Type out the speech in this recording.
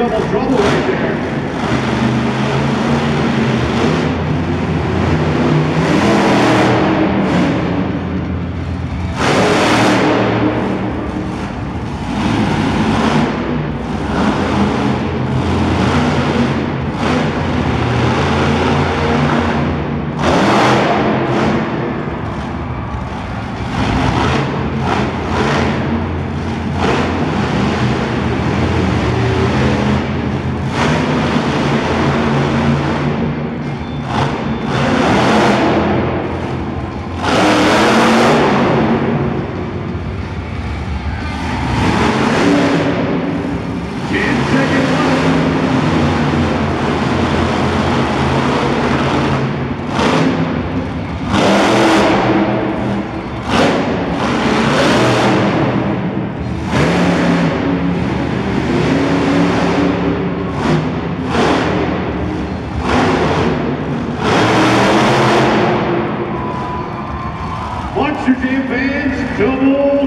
Double trouble. Jam fans, double!